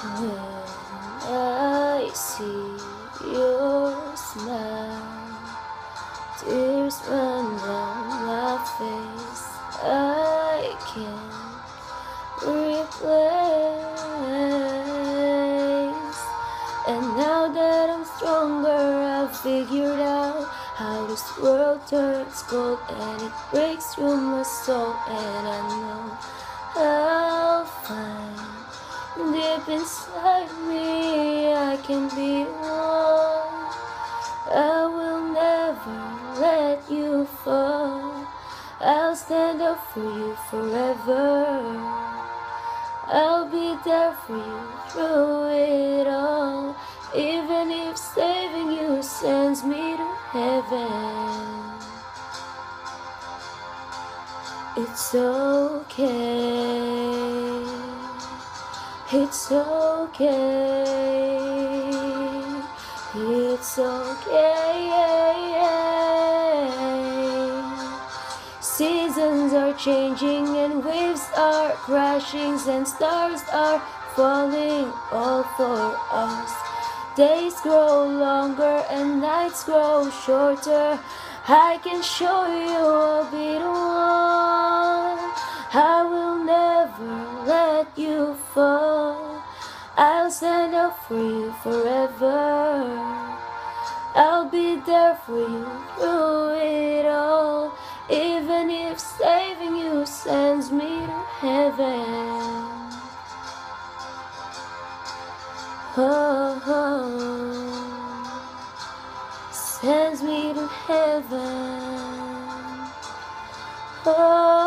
When I see your smile, tears run And now that I'm stronger, I've figured out how this world turns cold and it breaks through my soul. And I know I'll find deep inside me I can be one. I will never let you fall. I'll stand up for you forever. I'll be there for you through it all. Even if saving you sends me to heaven. It's okay. It's okay. It's okay. Changing and waves are crashing and stars are falling all for us. Days grow longer and nights grow shorter. I can show you be the one. I will never let you fall. I'll stand up for you forever. I'll be there for you heaven. Oh, oh. sends me to heaven. Oh.